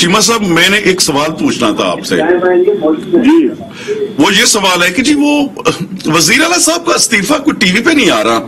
चीमा साहब मैंने एक सवाल पूछना था आपसे। जी। वो ये सवाल है कि जी वो वज़ीर अला साहब का इस्तीफा कोई टीवी पे नहीं आ रहा?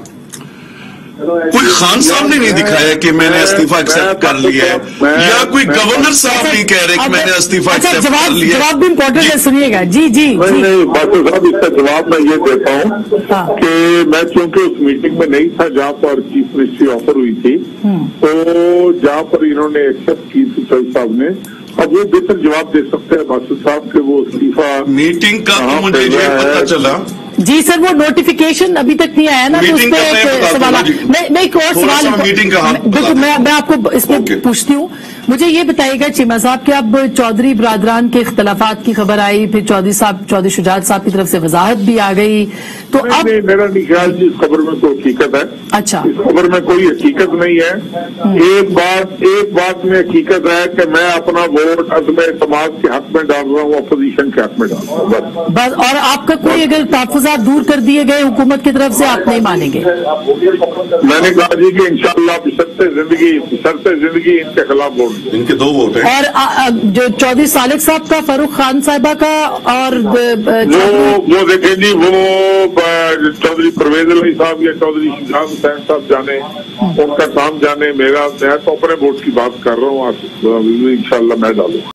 कोई खान साहब ने नहीं दिखाया कि मैंने इस्तीफा एक्सेप्ट कर लिया है या कोई गवर्नर साहब नहीं कह रहे कि मैंने इस्तीफा अच्छा एक्सेप्ट कर जवाब लिया जवाब भी इम्पोर्टेंट है सुनिएगा जी जी नहीं नहीं बासु साहब इसका जवाब मैं ये देता हूँ हाँ। कि मैं चूँकि उस मीटिंग में नहीं था जहाँ पर चीफ मिनिस्ट्री ऑफ़र हुई थी हम्म। तो जहाँ पर इन्होंने एक्सेप्ट की थी चौधरी साहब ने अब वो बेहतर जवाब दे सकते हैं बासु साहब के वो इस्तीफा मीटिंग का तो मुझे पता चला जी सर वो नोटिफिकेशन अभी तक नहीं आया ना तो उस मीटिंग पे का मैं एक सवाल। मैं एक और सवाल मीटिंग का मैं- देखो मैं आपको इसमें। पूछती हूँ। मुझे ये बताइएगा चीमा साहब कि अब चौधरी बरादरान के इख्तलाफात की खबर आई फिर चौधरी साहब चौधरी शुजात साहब की तरफ़ से वजाहत भी आ गई। तो अब नहीं मेरा नहीं ख्याल इस खबर में कोई हकीकत है। अच्छा। इस खबर में कोई हकीकत नहीं है। एक बात एक बात में हकीकत है कि मैं अपना वोट अदम समाज के हक में डाल रहा हूँ अपोजिशन के हक में डाल रहा हूँ बस। बस और आपका कोई अगर तहफात दूर कर दिए गए हुकूमत की तरफ़ से आप नहीं मानेंगे। मैंने कहा जी कि इंशाल्लाह शर्त ज़िंदगी शर्त ज़िंदगी इनके खिलाफ वोट इनके दो वोट हैं। और आ, आ, जो चौधरी सालिक साहब का फारूक खान साहबा का और अ, वो देखें जी वो चौधरी परवेज अली साहब या चौधरी शिजात हुसैन साहब जाने उनका काम जाने मेरा मैं तो अपने वोट की बात कर रहा हूँ इंशाल्लाह मैं डालूँगा